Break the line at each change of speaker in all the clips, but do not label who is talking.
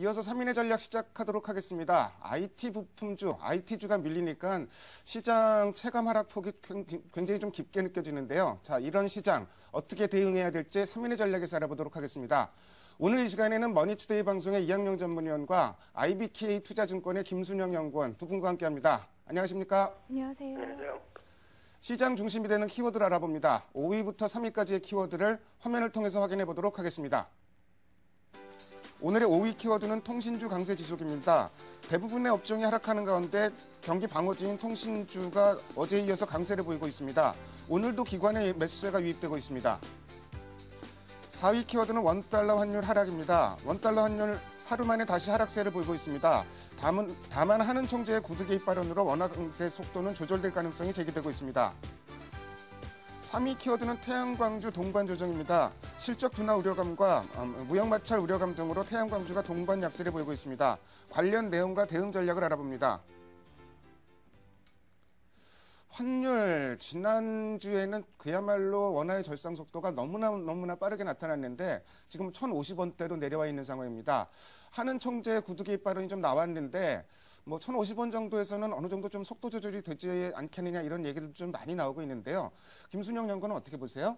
이어서 3인의 전략 시작하도록 하겠습니다. IT 부품주, IT주가 밀리니까 시장 체감 하락 폭이 굉장히 좀 깊게 느껴지는데요. 자, 이런 시장 어떻게 대응해야 될지 3인의 전략에서 알아보도록 하겠습니다. 오늘 이 시간에는 머니투데이 방송의 이학용 전문위원과 IBK 투자증권의 김순영 연구원 두 분과 함께합니다. 안녕하십니까?
안녕하세요.
안녕하세요.
시장 중심이 되는 키워드를 알아봅니다. 5위부터 3위까지의 키워드를 화면을 통해서 확인해 보도록 하겠습니다. 오늘의 5위 키워드는 통신주 강세 지속입니다. 대부분의 업종이 하락하는 가운데 경기 방어지인 통신주가 어제에 이어서 강세를 보이고 있습니다. 오늘도 기관의 매수세가 유입되고 있습니다. 4위 키워드는 원달러 환율 하락입니다. 원달러 환율 하루 만에 다시 하락세를 보이고 있습니다. 다만, 다만 하는 총재의 구두 개입 발언으로 원화 강세 속도는 조절될 가능성이 제기되고 있습니다. 3위 키워드는 태양광주 동반 조정입니다. 실적 둔화 우려감과 음, 무역 마찰 우려감 등으로 태양광주가 동반 약세를 보이고 있습니다. 관련 내용과 대응 전략을 알아봅니다. 환율 지난주에는 그야말로 원화의 절상 속도가 너무나 너무나 빠르게 나타났는데 지금 1,050원대로 내려와 있는 상황입니다. 하는 총재의 구두 개입 발언이 좀 나왔는데 뭐 1,050원 정도에서는 어느 정도 좀 속도 조절이 되지 않겠느냐 이런 얘기도 좀 많이 나오고 있는데요. 김순영 연구는 어떻게 보세요?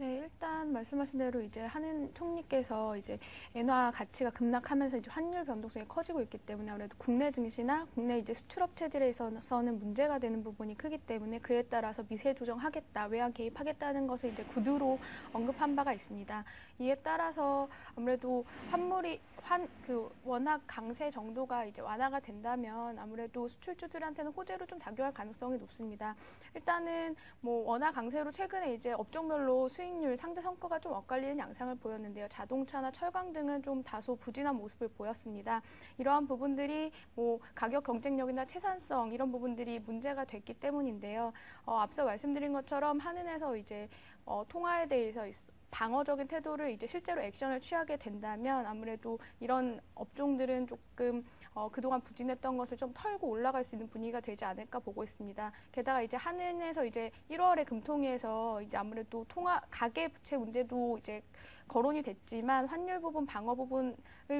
네, 일단 말씀하신 대로 이제 한은 총리께서 이제 엔화 가치가 급락하면서 이제 환율 변동성이 커지고 있기 때문에 아무래도 국내 증시나 국내 이제 수출업체들에서는 문제가 되는 부분이 크기 때문에 그에 따라서 미세 조정하겠다, 외환 개입하겠다는 것을 이제 구두로 언급한 바가 있습니다. 이에 따라서 아무래도 환물이 환 그 워낙 강세 정도가 이제 완화가 된다면 아무래도 수출주들한테는 호재로 좀 작용할 가능성이 높습니다. 일단은 뭐 워낙 강세로 최근에 이제 업종별로 수익 수익률 상대 성과가 좀 엇갈리는 양상을 보였는데요. 자동차나 철강 등은 좀 다소 부진한 모습을 보였습니다. 이러한 부분들이 뭐 가격 경쟁력이나 채산성 이런 부분들이 문제가 됐기 때문인데요. 어, 앞서 말씀드린 것처럼 한은에서 이제 어, 통화에 대해서 방어적인 태도를 이제 실제로 액션을 취하게 된다면 아무래도 이런 업종들은 조금 어, 그동안 부진했던 것을 좀 털고 올라갈 수 있는 분위기가 되지 않을까 보고 있습니다. 게다가 이제 한은에서 이제 1월에 금통위에서 이제 아무래도 통화 가계 부채 문제도 이제 거론이 됐지만 환율 부분 방어 부분을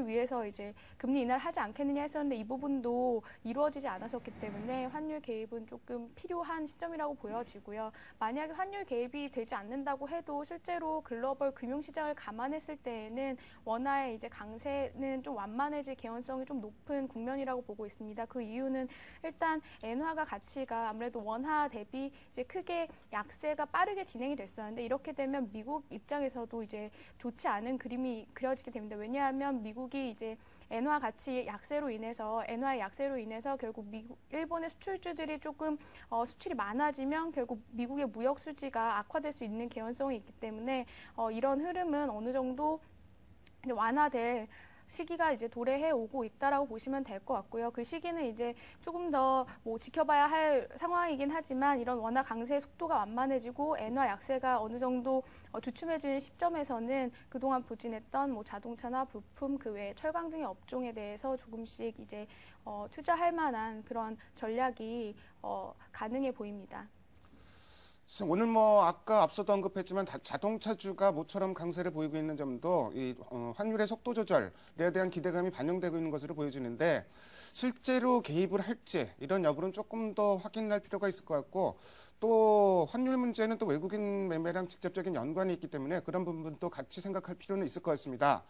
위해서 이제 금리 인하를 하지 않겠느냐 했었는데 이 부분도 이루어지지 않았었기 때문에 환율 개입은 조금 필요한 시점이라고 보여지고요. 만약에 환율 개입이 되지 않는다고 해도 실제로 글로벌 금융 시장을 감안했을 때에는 원화의 이제 강세는 좀 완만해질 개연성이 좀 높은 국면이라고 보고 있습니다. 그 이유는 일단 엔화가 가치가 아무래도 원화 대비 이제 크게 약세가 빠르게 진행이 됐었는데 이렇게 되면 미국 입장에서도 이제 좋지 않은 그림이 그려지게 됩니다. 왜냐하면 미국이 이제 엔화 가치 약세로 인해서 엔화의 약세로 인해서 결국 미국 일본의 수출주들이 조금 어, 수출이 많아지면 결국 미국의 무역 수지가 악화될 수 있는 개연성이 있기 때문에 어, 이런 흐름은 어느 정도 완화될 시기가 이제 도래해 오고 있다라고 보시면 될 것 같고요. 그 시기는 이제 조금 더 뭐 지켜봐야 할 상황이긴 하지만 이런 워낙 강세 속도가 완만해지고 엔화 약세가 어느 정도 어, 주춤해진 시점에서는 그동안 부진했던 뭐 자동차나 부품 그 외에 철강 등의 업종에 대해서 조금씩 이제 어, 투자할 만한 그런 전략이 어, 가능해 보입니다.
오늘 뭐 아까 앞서도 언급했지만 자동차주가 모처럼 강세를 보이고 있는 점도 이 어, 환율의 속도 조절에 대한 기대감이 반영되고 있는 것으로 보여지는데 실제로 개입을 할지 이런 여부는 조금 더 확인할 필요가 있을 것 같고 또 환율 문제는 또 외국인 매매랑 직접적인 연관이 있기 때문에 그런 부분도 같이 생각할 필요는 있을 것 같습니다.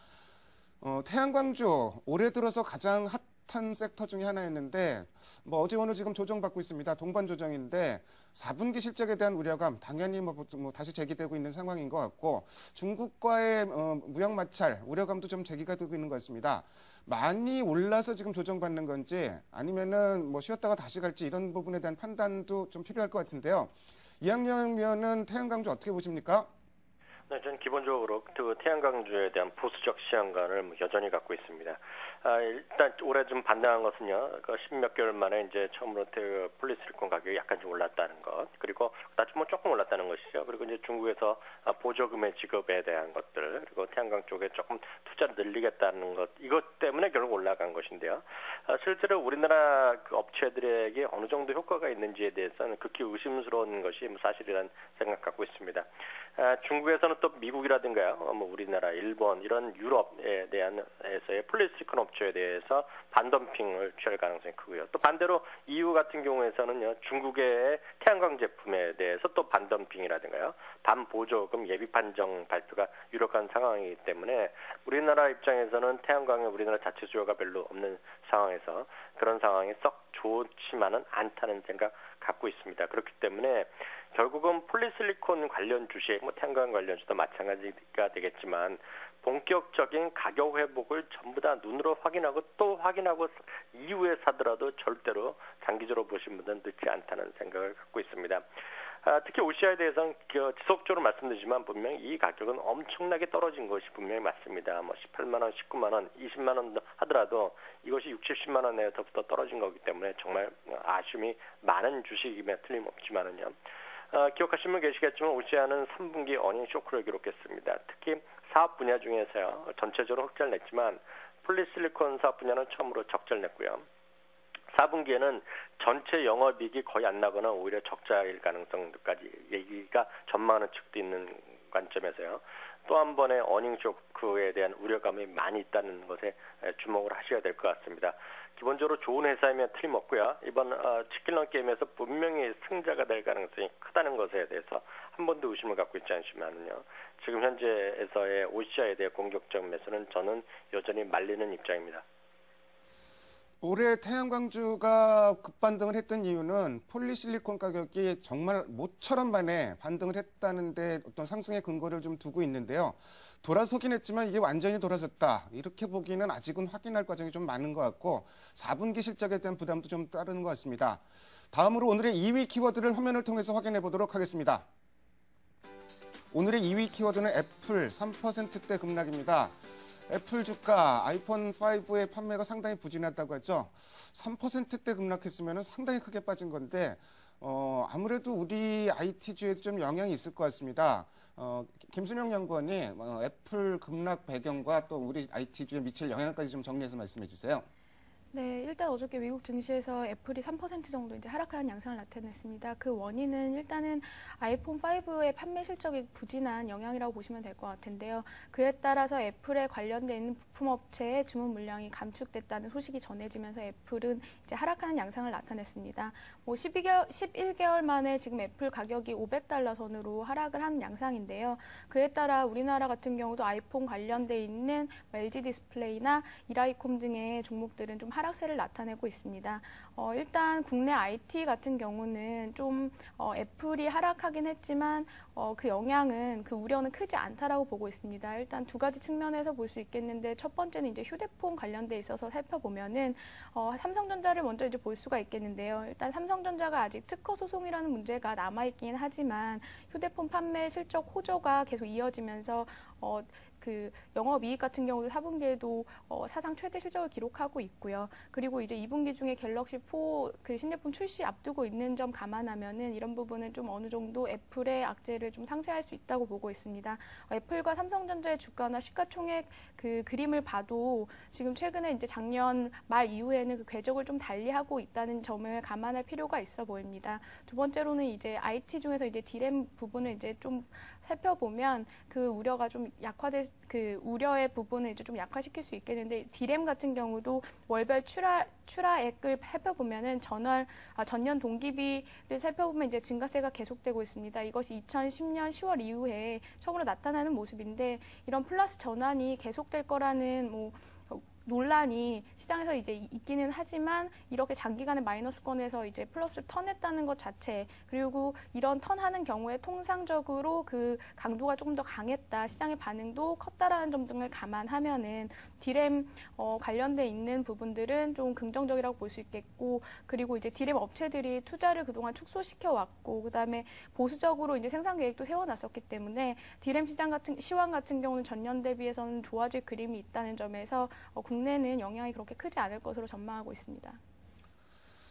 어, 태양광주 올해 들어서 가장 핫 핫한 섹터 중에 하나였는데 뭐 어제 오늘 지금 조정받고 있습니다. 동반 조정인데 4분기 실적에 대한 우려감 당연히 뭐, 뭐 다시 제기되고 있는 상황인 것 같고 중국과의 어, 무역 마찰 우려감도 좀 제기가 되고 있는 것 같습니다. 많이 올라서 지금 조정받는 건지 아니면은 뭐 쉬었다가 다시 갈지 이런 부분에 대한 판단도 좀 필요할 것 같은데요. 이학년 위원은 태양광주 어떻게 보십니까?
네, 저는 기본적으로 그 태양광주에 대한 보수적 시향관을 뭐 여전히 갖고 있습니다. 아, 일단 올해 좀 반등한 것은요, 그 십몇 개월 만에 이제 처음으로 그 폴리시리콘 가격이 약간 좀 올랐다는 것, 그리고 나중 뭐 조금 올랐다는 것이죠. 그리고 이제 중국에서 아, 보조금의 지급에 대한 것들, 그리고 태양광 쪽에 조금 투자를 늘리겠다는 것, 이것 때문에 결국 올라간 것인데요. 아, 실제로 우리나라 그 업체들에게 어느 정도 효과가 있는지에 대해서는 극히 의심스러운 것이 뭐 사실이란 생각 갖고 있습니다. 아, 중국에서는 또 미국이라든가요, 어, 뭐 우리나라, 일본 이런 유럽에 대한에서의 폴리시콘 업체에 대해서 반덤핑을 취할 가능성이 크고요. 또 반대로 EU 같은 경우에서는요, 중국의 태양광 제품에 대해서 또 반덤핑이라든가요, 반보조금 예비 판정 발표가 유력한 상황이기 때문에 우리나라 입장에서는 태양광에 우리나라 자체 수요가 별로 없는 상황에서 그런 상황이 썩 좋지만은 않다는 생각 갖고 있습니다. 그렇기 때문에 폴리실리콘 관련 주식, 뭐 태양광 관련 주도 마찬가지가 되겠지만 본격적인 가격 회복을 전부 다 눈으로 확인하고 또 확인하고 이후에 사더라도 절대로 장기적으로 보신 분들은 늦지 않다는 생각을 갖고 있습니다. 아, 특히 오시아에 대해서는 그 지속적으로 말씀드리지만 분명히 이 가격은 엄청나게 떨어진 것이 분명히 맞습니다. 뭐 18만 원, 19만 원, 20만 원 하더라도 이것이 60, 70만 원에서부터 떨어진 거기 때문에 정말 아쉬움이 많은 주식임에 틀림없지만은요. 어, 기억하시는 분 계시겠지만 오시아는 3분기 어닝 쇼크를 기록했습니다. 특히 사업 분야 중에서요. 전체적으로 흑자를 냈지만 폴리실리콘 사업 분야는 처음으로 적자를 냈고요. 4분기에는 전체 영업이익이 거의 안 나거나 오히려 적자일 가능성까지 얘기가 전망하는 측도 있는 관점에서요. 또 한 번의 어닝 쇼크에 대한 우려감이 많이 있다는 것에 주목을 하셔야 될 것 같습니다. 기본적으로 좋은 회사이면 틀림없고요. 이번 어, 치킨런 게임에서 분명히 승자가 될 가능성이 크다는 것에 대해서 한 번도 의심을 갖고 있지 않지만요. 지금 현재에서의 오시아에 대해 공격적 매수는 저는 여전히 말리는 입장입니다.
올해 태양광주가 급반등을 했던 이유는 폴리실리콘 가격이 정말 모처럼 만에 반등을 했다는데 어떤 상승의 근거를 좀 두고 있는데요. 돌아서긴 했지만 이게 완전히 돌아섰다. 이렇게 보기는 아직은 확인할 과정이 좀 많은 것 같고 4분기 실적에 대한 부담도 좀 따르는 것 같습니다. 다음으로 오늘의 2위 키워드를 화면을 통해서 확인해 보도록 하겠습니다. 오늘의 2위 키워드는 애플 3%대 급락입니다. 애플 주가 아이폰 5의 판매가 상당히 부진했다고 했죠. 3%대 급락했으면 상당히 크게 빠진 건데 어, 아무래도 우리 IT주에도 좀 영향이 있을 것 같습니다. 어, 김순영 연구원이 어, 애플 급락 배경과 또 우리 IT주에 미칠 영향까지 좀 정리해서 말씀해 주세요.
네, 일단 어저께 미국 증시에서 애플이 3% 정도 이제 하락하는 양상을 나타냈습니다. 그 원인은 일단은 아이폰 5의 판매 실적이 부진한 영향이라고 보시면 될 것 같은데요. 그에 따라서 애플에 관련돼 있는 부품 업체의 주문 물량이 감축됐다는 소식이 전해지면서 애플은 이제 하락하는 양상을 나타냈습니다. 뭐 12개월, 11개월 만에 지금 애플 가격이 500달러 선으로 하락을 한 양상인데요. 그에 따라 우리나라 같은 경우도 아이폰 관련돼 있는 LG 디스플레이나 이라이콤 등의 종목들은 좀 하락세를 나타내고 있습니다. 어, 일단 국내 IT 같은 경우는 좀 어, 애플이 하락하긴 했지만 어, 그 영향은 그 우려는 크지 않다라고 보고 있습니다. 일단 두 가지 측면에서 볼 수 있겠는데 첫 번째는 이제 휴대폰 관련돼 있어서 살펴보면은 어, 삼성전자를 먼저 이제 볼 수가 있겠는데요. 일단 삼성전자가 아직 특허 소송이라는 문제가 남아 있긴 하지만 휴대폰 판매 실적 호조가 계속 이어지면서 어, 그 영업이익 같은 경우도 4분기에도 어, 사상 최대 실적을 기록하고 있고요. 그리고 이제 2분기 중에 갤럭시 4그 신제품 출시 앞두고 있는 점 감안하면은 이런 부분은 좀 어느 정도 애플의 악재를 좀 상쇄할 수 있다고 보고 있습니다. 어, 애플과 삼성전자의 주가나 시가총액 그 그림을 봐도 지금 최근에 이제 작년 말 이후에는 그 궤적을 좀 달리하고 있다는 점을 감안할 필요가 있어 보입니다. 두 번째로는 이제 IT 중에서 이제 디램 부분을 이제 좀 살펴보면 그 우려가 좀 약화될 그 우려의 부분을 이제 좀 약화시킬 수 있겠는데 디램 같은 경우도 월별 출하 출하액을 살펴보면은 전월 아, 전년 동기비를 살펴보면 이제 증가세가 계속되고 있습니다. 이것이 2010년 10월 이후에 처음으로 나타나는 모습인데 이런 플러스 전환이 계속될 거라는 뭐 논란이 시장에서 이제 있기는 하지만 이렇게 장기간의 마이너스권에서 이제 플러스를 턴했다는 것 자체 그리고 이런 턴하는 경우에 통상적으로 그 강도가 조금 더 강했다 시장의 반응도 컸다라는 점 등을 감안하면은 디램 어, 관련돼 있는 부분들은 좀 긍정적이라고 볼 수 있겠고 그리고 이제 디램 업체들이 투자를 그동안 축소시켜 왔고 그다음에 보수적으로 이제 생산 계획도 세워놨었기 때문에 디램 시장 같은 시황 같은 경우는 전년 대비해서는 좋아질 그림이 있다는 점에서 어, 국내는 영향이 그렇게 크지 않을 것으로 전망하고 있습니다.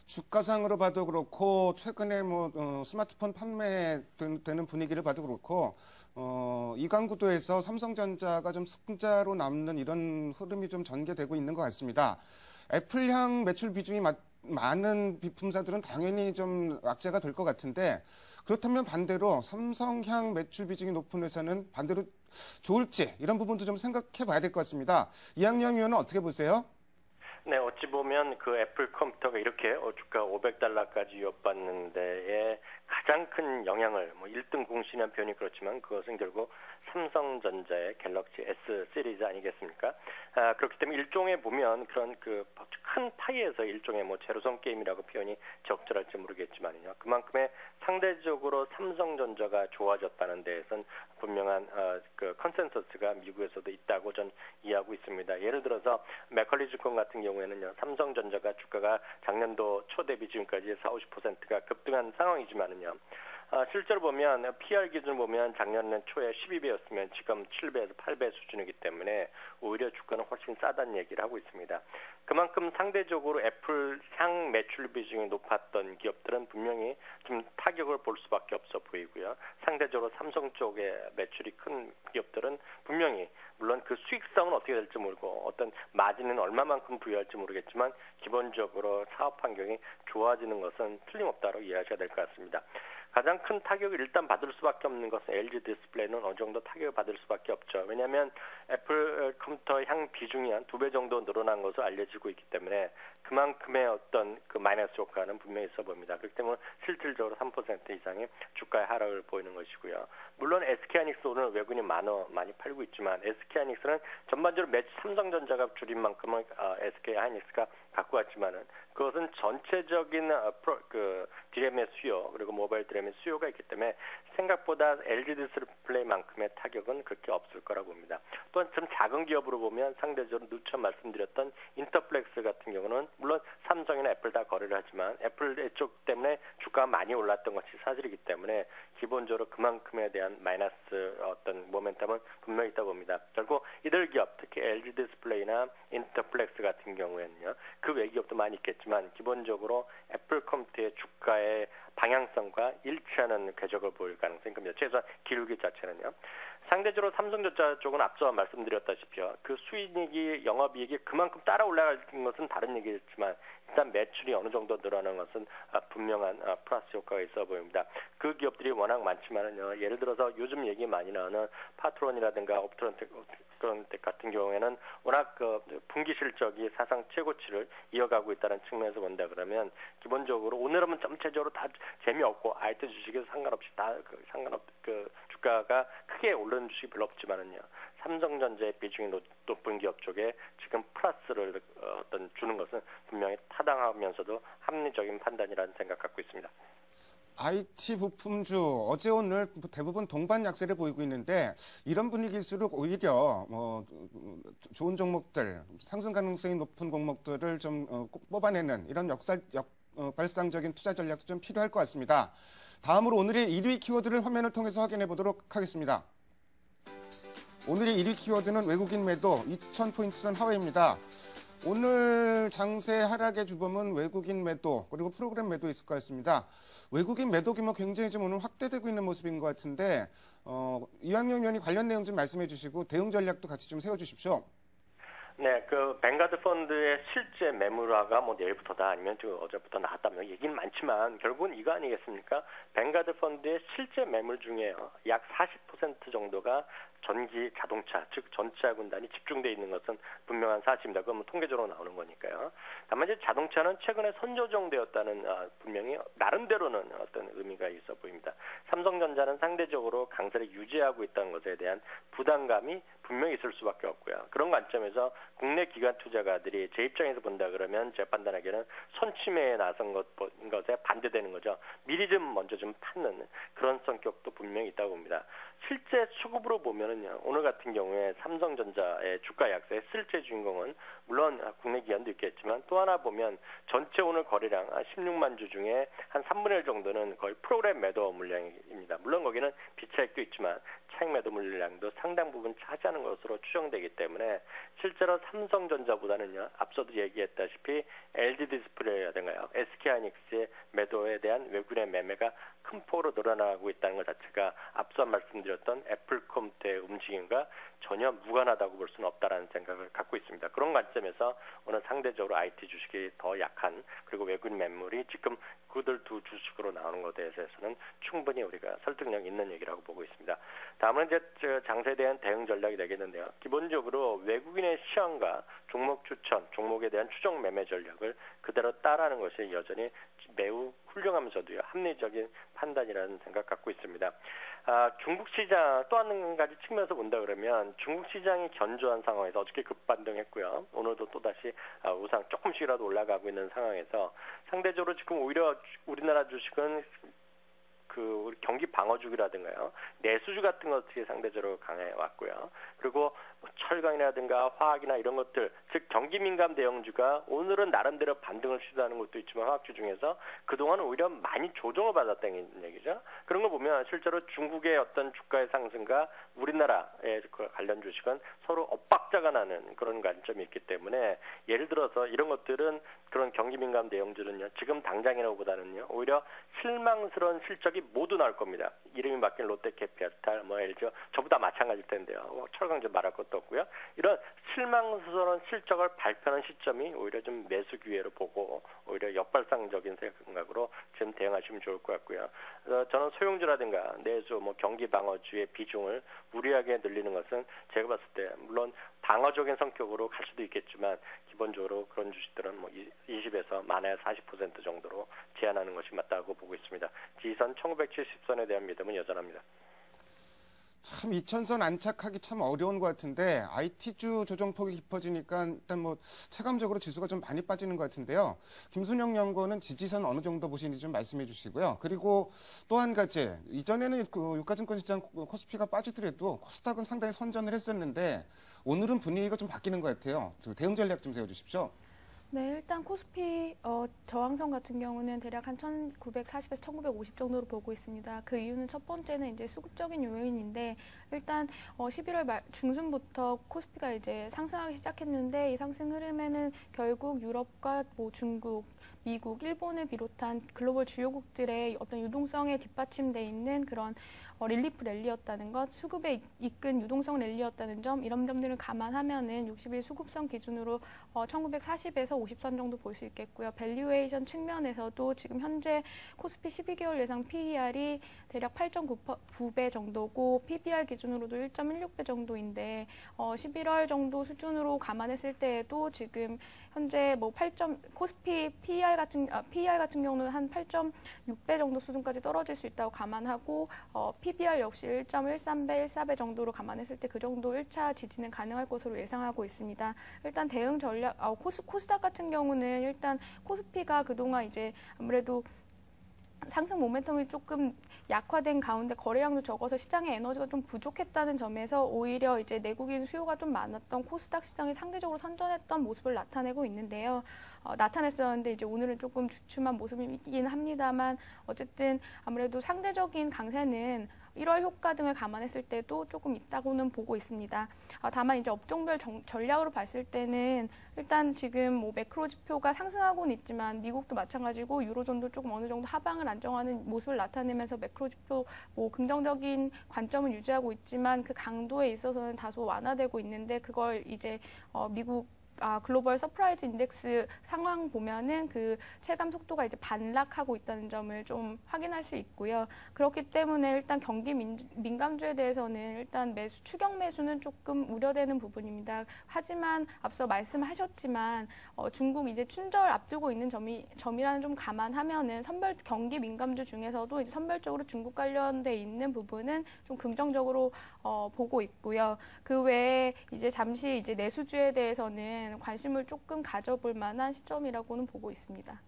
주가상으로 봐도 그렇고 최근에 뭐 어, 스마트폰 판매되는 분위기를 봐도 그렇고 어, 이강구도에서 삼성전자가 좀 승자로 남는 이런 흐름이 좀 전개되고 있는 것 같습니다. 애플향 매출 비중이 마, 많은 비품사들은 당연히 좀 악재가 될 것 같은데 그렇다면 반대로 삼성향 매출 비중이 높은 회사는 반대로 좋을지 이런 부분도 좀 생각해 봐야 될 것 같습니다. 이학년 위원은 어떻게 보세요?
네, 어찌 보면 그 애플 컴퓨터가 이렇게 주가 500달러까지 위협받는 데에 가장 큰 영향을 뭐 1등 공신한 표현이 그렇지만 그것은 결국 삼성전자의 갤럭시 S 시리즈 아니겠습니까? 아, 그렇기 때문에 일종의 보면 그런 그 큰 파이에서 일종의 뭐 제로섬 게임이라고 표현이 적절할지 모르겠지만요. 그만큼의 상대적으로 삼성전자가 좋아졌다는 데에선 분명한 어, 그 컨센서스가 미국에서도 있다고 전 이해하고 있습니다. 예를 들어서 맥쿼리증권 같은 경우에는요. 삼성전자가 주가가 작년도 초 대비 지금까지 4, 50%가 급등한 상황이지만 은요. 아, 실제로 보면 PR 기준을 보면 작년 초에 12배였으면 지금 7배에서 8배 수준이기 때문에 오히려 주가는 훨씬 싸다는 얘기를 하고 있습니다. 그만큼 상대적으로 애플 향 매출 비중이 높았던 기업들은 분명히 좀 타격을 볼 수밖에 없어 보이고요. 상대적으로 삼성 쪽의 매출이 큰 기업들은 분명히 물론 그 수익성은 어떻게 될지 모르고 어떤 마진은 얼마만큼 부여할지 모르겠지만 기본적으로 사업 환경이 좋아지는 것은 틀림없다고 이해하셔야 될 것 같습니다. 가장 큰 타격을 일단 받을 수밖에 없는 것은 LG 디스플레이는 어느 정도 타격을 받을 수밖에 없죠. 왜냐하면 애플 컴퓨터 향 비중이 한 두 배 정도 늘어난 것으로 알려지고 있기 때문에 그만큼의 어떤 그 마이너스 효과는 분명히 있어 보입니다. 그렇기 때문에 실질적으로 3% 이상의 주가의 하락을 보이는 것이고요. 물론 SK하이닉스 오늘 외국인이 많어 많이 팔고 있지만 SK하이닉스는 전반적으로 매치 삼성전자가 줄인 만큼은 어, SK하이닉스가 갖고 왔지만은 그것은 전체적인 어, 프로, 그 디램의 수요 그리고 모바일 디램 의 수요가 있기 때문에 생각보다 LG 디스플레이만큼의 타격은 그렇게 없을 거라고 봅니다. 또한 좀 작은 기업으로 보면 상대적으로 누차 말씀드렸던 인터플렉스 같은 경우는 물론 삼성이나 애플 다 거래를 하지만 애플 쪽 때문에 주가가 많이 올랐던 것이 사실이기 때문에 기본적으로 그만큼에 대한 마이너스 어떤 모멘텀은 분명히 있다고 봅니다. 결국 이들 기업 특히 LG 디스플레이나 인터플렉스 같은 경우에는요. 그 외기업도 많이 있겠지만 기본적으로 애플 컴퓨터의 주가의 방향성과 일치하는 궤적을 보일 가능성이 큽니다. 최소한 기울기 자체는요. 상대적으로 삼성전자 쪽은 앞서 말씀드렸다시피요. 그 수익이 영업이익이 그만큼 따라 올라가는 것은 다른 얘기겠지만 일단 매출이 어느 정도 늘어나는 것은 아, 분명한 아, 플러스 효과가 있어 보입니다. 그 기업들이 워낙 많지만은요. 예를 들어서 요즘 얘기 많이 나오는 파트론이라든가 옵트론텍 같은 경우에는 워낙 그 분기 실적이 사상 최고치를 이어가고 있다는 측면에서 본다 그러면 기본적으로 오늘은 전체적으로 다 재미없고 아이트 주식에서 상관없이 다 그 상관없 그 주가가 크게 오르는 주식이 별로 없지만은요. 삼성전자의 비중이 높 은 기업 쪽에 지금 플러스를 어, 어떤 주는 것은 분명히 타당하면서도 합리적인 판단이라는 생각 갖고 있습니다.
IT 부품주 어제 오늘 대부분 동반 약세를 보이고 있는데 이런 분위기일수록 오히려 뭐 좋은 종목들 상승 가능성이 높은 종목들을 좀 어, 뽑아내는 이런 역살 역 어, 발상적인 투자 전략도 좀 필요할 것 같습니다. 다음으로 오늘의 1위 키워드를 화면을 통해서 확인해 보도록 하겠습니다. 오늘의 1위 키워드는 외국인 매도 2,000포인트 선 하회입니다. 오늘 장세 하락의 주범은 외국인 매도 그리고 프로그램 매도 있을 것 같습니다. 외국인 매도 규모 굉장히 좀 오늘 확대되고 있는 모습인 것 같은데 어, 이왕용 의원이 관련 내용 좀 말씀해 주시고 대응 전략도 같이 좀 세워 주십시오.
네, 그 뱅가드 펀드의 실제 매물화가 뭐 내일부터다 아니면 저 어제부터 나왔다면 얘기는 많지만 결국은 이거 아니겠습니까? 뱅가드 펀드의 실제 매물 중에요. 약40% 정도가 전기 자동차, 즉 전차 군단이 집중돼 있는 것은 분명한 사실입니다. 그건 뭐 통계적으로 나오는 거니까요. 다만 이제 자동차는 최근에 선조정되었다는 아, 분명히 나름대로는 어떤 의미가 있어 보입니다. 삼성전자는 상대적으로 강세를 유지하고 있다는 것에 대한 부담감이 분명히 있을 수밖에 없고요. 그런 관점에서 국내 기관 투자가들이 제 입장에서 본다 그러면 제 판단하기에는 손침에 나선 것, 것에 반대되는 거죠. 미리 좀 먼저 좀 찾는 그런 성격도 분명히 있다고 봅니다. 실제 수급으로 보면 은요, 오늘 같은 경우에 삼성전자의 주가 약세의 실제 주인공은 물론 국내 기관도 있겠지만 또 하나 보면 전체 오늘 거래량 16만 주 중에 한 3분의 1 정도는 거의 프로그램 매도 물량입니다. 물론 거기는 비차익도 있지만 차익 매도 물량도 상당 부분 차지하는 것으로 추정되기 때문에 실제로 삼성전자보다는요, 앞서도 얘기했다시피 LG 디스플레이라든가요, SK하이닉스의 매도에 대한 외국인의 매매가 큰 폭으로 늘어나고 있다는 것 자체가 앞서 말씀드렸던 움직임과 전혀 무관하다고 볼 수는 없다라는 생각을 갖고 있습니다. 그런 관점에서 오늘 상대적으로 IT 주식이 더 약한 그리고 외국인 매물이 지금 그들 두 주식으로 나오는 것에 대해서는 충분히 우리가 설득력 있는 얘기라고 보고 있습니다. 다음은 이제 저 장세에 대한 대응 전략이 되겠는데요. 기본적으로 외국인의 시황과 종목 추천, 종목에 대한 추정 매매 전략을 그대로 따라하는 것이 여전히 매우 훌륭하면서도요 합리적인 판단이라는 생각 갖고 있습니다. 아, 중국 시장 또 한 가지 측면에서 본다 그러면 중국 시장이 견조한 상황에서 어저께 급반등했고요. 오늘도 또 다시 아, 우상 조금씩이라도 올라가고 있는 상황에서 상대적으로 지금 오히려 우리나라 주식은 그 우리 경기 방어주기라든가요 내수주 같은 것들이 상대적으로 강해 왔고요. 그리고 뭐 철강이라든가 화학이나 이런 것들 즉 경기 민감 대형주가 오늘은 나름대로 반등을 시도하는 것도 있지만 화학주 중에서 그동안은 오히려 많이 조정을 받았다는 얘기죠. 그런 거 보면 실제로 중국의 어떤 주가의 상승과 우리나라의 그 관련 주식은 서로 엇박자가 나는 그런 관점이 있기 때문에 예를 들어서 이런 것들은 그런 경기 민감 대형주는요 지금 당장이라고보다는요 오히려 실망스러운 실적이 모두 나올 겁니다. 이름이 바뀐 롯데캐피탈, 뭐 LG 전부 다 마찬가지일 텐데요. 뭐 철강전 말할 것도 없고요. 이런 실망스러운 실적을 발표하는 시점이 오히려 좀 매수 기회로 보고 오히려 역발상적인 생각으로 지금 대응하시면 좋을 것 같고요. 어, 저는 소형주라든가 내수, 뭐 경기 방어주의 비중을 무리하게 늘리는 것은 제가 봤을 때 물론 방어적인 성격으로 갈 수도 있겠지만 기본적으로 그런 주식들은 뭐 20에서 만에 40% 정도로 제한하는 것이 맞다고 보고 있습니다. 지선 1970선에 대한 믿음은 여전합니다.
참 2000선 안착하기 참 어려운 것 같은데 IT주 조정폭이 깊어지니까 일단 뭐 체감적으로 지수가 좀 많이 빠지는 것 같은데요. 김순영 연구원은 지지선 어느 정도 보시는지 좀 말씀해 주시고요. 그리고 또 한 가지 이전에는 그 유가증권 시장 코스피가 빠지더라도 코스닥은 상당히 선전을 했었는데 오늘은 분위기가 좀 바뀌는 것 같아요. 대응 전략 좀 세워주십시오.
네, 일단 코스피 어, 저항선 같은 경우는 대략 한 1940에서 1950 정도로 보고 있습니다. 그 이유는 첫 번째는 이제 수급적인 요인인데 일단 어, 11월 말 중순부터 코스피가 이제 상승하기 시작했는데 이 상승 흐름에는 결국 유럽과 뭐 중국 미국, 일본을 비롯한 글로벌 주요국들의 어떤 유동성에 뒷받침돼 있는 그런 어, relief rally였다는 것, 수급에 이끈 유동성 rally였다는 점, 이런 점들을 감안하면은 60일 수급성 기준으로 어, 1940에서 50선 정도 볼 수 있겠고요. valuation 측면에서도 지금 현재 코스피 12개월 예상 PER이 대략 8.9배 정도고 PBR 기준으로도 1.16배 정도인데 어, 11월 정도 수준으로 감안했을 때에도 지금 현재 뭐 8. 코스피 PER 같은 아, PER 같은 경우는 한 8.6배 정도 수준까지 떨어질 수 있다고 감안하고 어, PBR 역시 1.13배, 14배 정도로 감안했을 때 그 정도 1차 지지는 가능할 것으로 예상하고 있습니다. 일단 대응 전략, 아, 코스, 코스닥 같은 경우는 일단 코스피가 그동안 이제 아무래도 상승 모멘텀이 조금 약화된 가운데 거래량도 적어서 시장의 에너지가 좀 부족했다는 점에서 오히려 이제 내국인 수요가 좀 많았던 코스닥 시장이 상대적으로 선전했던 모습을 나타내고 있는데요. 어, 나타냈었는데 이제 오늘은 조금 주춤한 모습이긴 합니다만 어쨌든 아무래도 상대적인 강세는 1월 효과 등을 감안했을 때도 조금 있다고는 보고 있습니다. 어, 다만 이제 업종별 정, 전략으로 봤을 때는 일단 지금 뭐 매크로 지표가 상승하고는 있지만 미국도 마찬가지고 유로존도 조금 어느 정도 하방을 안정하는 모습을 나타내면서 매크로 지표 뭐 긍정적인 관점을 유지하고 있지만 그 강도에 있어서는 다소 완화되고 있는데 그걸 이제 어, 미국 아, global surprise index 상황 보면은 그 체감 속도가 이제 반락하고 있다는 점을 좀 확인할 수 있고요. 그렇기 때문에 일단 경기 민, 민감주에 대해서는 일단 매수 추경 매수는 조금 우려되는 부분입니다. 하지만 앞서 말씀하셨지만 어, 중국 이제 춘절 앞두고 있는 점이 점이라는 좀 감안하면은 선별 경기 민감주 중에서도 이제 선별적으로 중국 관련돼 있는 부분은 좀 긍정적으로 어, 보고 있고요. 그 외에 이제 잠시 이제 내수주에 대해서 는 관심을 조금 가져볼 만한 시점이라고는 보고 있습니다.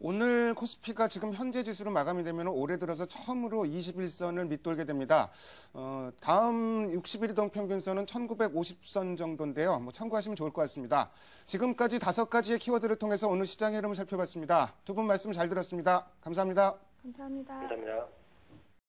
오늘 코스피가 지금 현재 지수로 마감이 되면 올해 들어서 처음으로 21선을 밑돌게 됩니다. 어, 다음 60일 이동 평균선은 1950선 정도인데요. 뭐 참고하시면 좋을 것 같습니다. 지금까지 다섯 가지의 키워드를 통해서 오늘 시장의 흐름을 살펴봤습니다. 두 분 말씀 잘 들었습니다. 감사합니다.
감사합니다.
감사합니다.